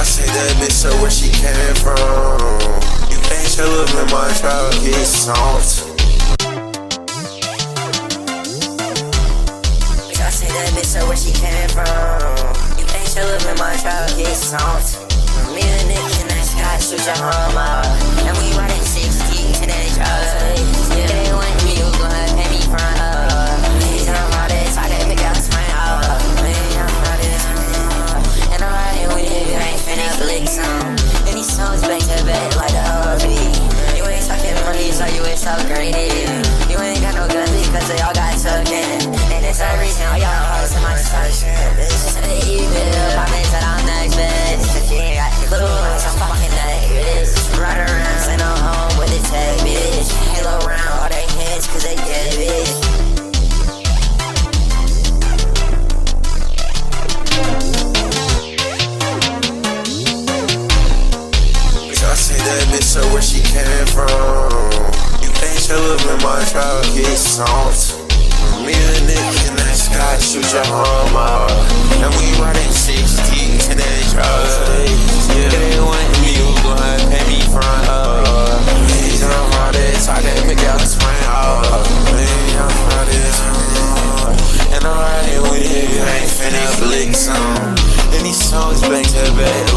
I say that bitch, so where she came from? You can't show up in my truck, get salt. I say that bitch, so where she came from? You show up in my truck, get salt. Me and Nick in that sky, shoot your mama. And click some. And songs back to back like a hubby. You ain't talking money, so you ain't so greedy. You ain't got no gun because they all got tucked say that bitch up where she came from. You can't chill up in my truck, get soft. Me and Nick in that sky, shoot your arm out. And we riding 60 to that truck. Yeah, they want me, you and pay me front up. Please, I'm about this, I can't make out this friend out. Please, I'm about this. And I'm riding with you, I ain't finna flick some. Any songs back to bed.